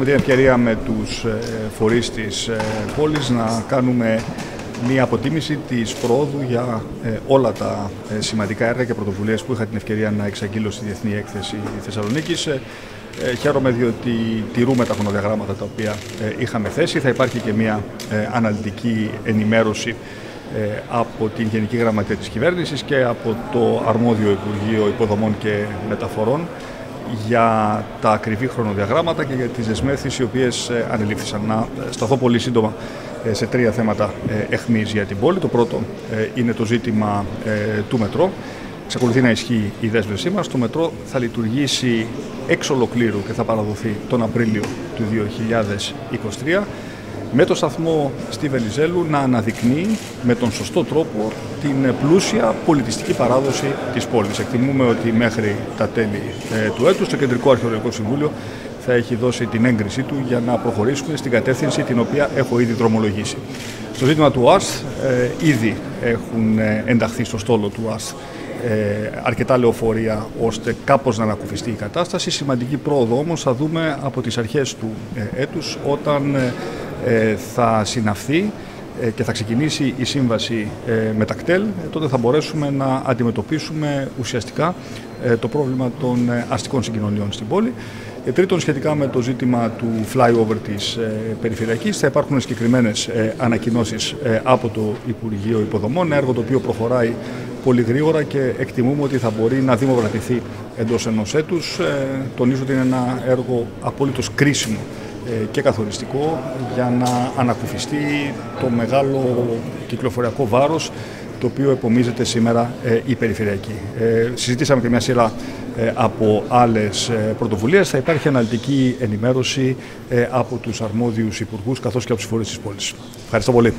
Έχουμε την ευκαιρία με τους φορείς της πόλης να κάνουμε μια αποτίμηση της πρόοδου για όλα τα σημαντικά έργα και πρωτοβουλίες που είχα την ευκαιρία να εξαγγείλω στη Διεθνή Έκθεση Θεσσαλονίκης. Ε, χαίρομαι διότι τηρούμε τα χρονοδιαγράμματα τα οποία ε, είχαμε θέσει. Θα υπάρχει και μια ε, αναλυτική ενημέρωση από την Γενική Γραμματεία της Κυβέρνησης και από το αρμόδιο Υπουργείο Υποδομών και Μεταφορών για τα ακριβή χρονοδιαγράμματα και για τις δεσμεύσεις οι οποίες ανελήφθησαν. Να σταθώ πολύ σύντομα σε τρία θέματα εχμής για την πόλη. Το πρώτο είναι το ζήτημα του μετρό. Εξακολουθεί να ισχύει η δέσμευσή μας. Το μετρό θα λειτουργήσει εξ ολοκλήρου και θα παραδοθεί τον Απρίλιο του 2023 με το σταθμό στη Βενιζέλου να αναδεικνύει με τον σωστό τρόπο την πλούσια πολιτιστική παράδοση της πόλης. Εκτιμούμε ότι μέχρι τα τέλη ε, του έτους το Κεντρικό Αρχαιολογικό Συμβούλιο θα έχει δώσει την έγκρισή του για να προχωρήσουμε στην κατεύθυνση την οποία έχω ήδη δρομολογήσει. Στο ζήτημα του ΟΑΣ ε, ήδη έχουν ε, ενταχθεί στο στόλο του ΟΑΣ ε, αρκετά λεωφορεία ώστε κάπως να ανακουφιστεί η κατάσταση. Σημαντική πρόοδο όμως θα δούμε από τις αρχές του ε, έτους όταν ε, θα συναυθεί ε, και θα ξεκινήσει η σύμβαση με τα κτέλ, τότε θα μπορέσουμε να αντιμετωπίσουμε ουσιαστικά το πρόβλημα των αστικών συγκοινωνιών στην πόλη. Και τρίτον, σχετικά με το ζήτημα του flyover της ε, περιφερειακής, θα υπάρχουν συγκεκριμένες ε, ανακοινώσεις ε, από το Υπουργείο Υποδομών, έργο το οποίο προχωράει πολύ γρήγορα και εκτιμούμε ότι θα μπορεί να δημοκρατηθεί εντός ενός έτους. Τονίζω ότι είναι ένα έργο απολύτως κρίσιμο και καθοριστικό για να ανακουφιστεί το μεγάλο κυκλοφοριακό βάρος το οποίο επομίζεται σήμερα η Περιφερειακή. συζητήσαμε και μια σειρά ε, από άλλες ε, πρωτοβουλίες. Θα υπάρχει αναλυτική ενημέρωση ε, από τους αρμόδιους υπουργούς καθώς και από τους φορείς της πόλης. Ευχαριστώ πολύ.